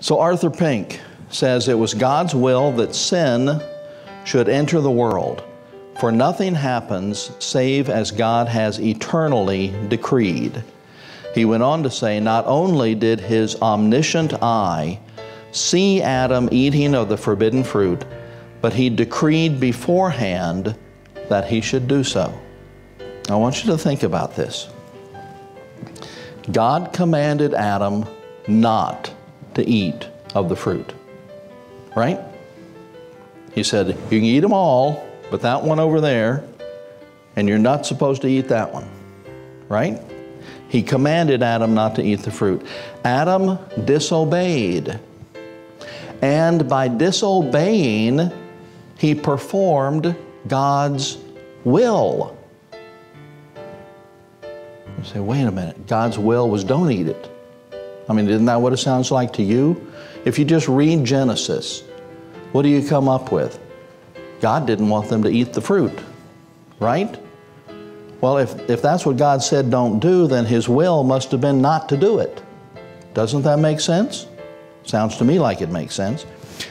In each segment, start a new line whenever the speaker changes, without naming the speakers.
So Arthur Pink says it was God's will that sin should enter the world, for nothing happens save as God has eternally decreed. He went on to say, not only did his omniscient eye see Adam eating of the forbidden fruit, but he decreed beforehand that he should do so. I want you to think about this. God commanded Adam not to eat of the fruit, right? He said, You can eat them all, but that one over there, and you're not supposed to eat that one, right? He commanded Adam not to eat the fruit. Adam disobeyed. And by disobeying, he performed God's will. You say, wait a minute, God's will was don't eat it. I mean, isn't that what it sounds like to you? If you just read Genesis, what do you come up with? God didn't want them to eat the fruit, right? Well, if, if that's what God said don't do, then His will must have been not to do it. Doesn't that make sense? Sounds to me like it makes sense.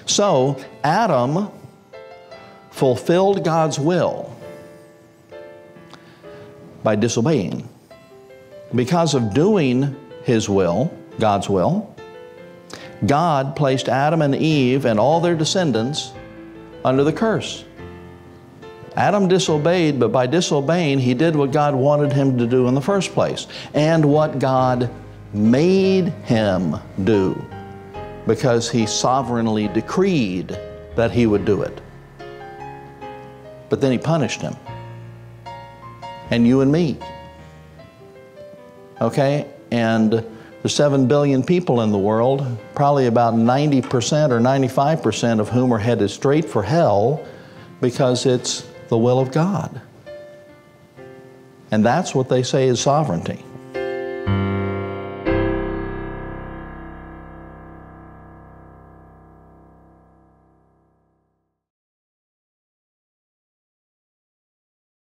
So, Adam fulfilled God's will by disobeying. Because of doing His will, God's will, God placed Adam and Eve and all their descendants under the curse. Adam disobeyed, but by disobeying, he did what God wanted him to do in the first place and what God made him do because he sovereignly decreed that he would do it. But then he punished him. And you and me. Okay? And the 7 billion people in the world, probably about 90% or 95% of whom are headed straight for hell because it's the will of God. And that's what they say is sovereignty.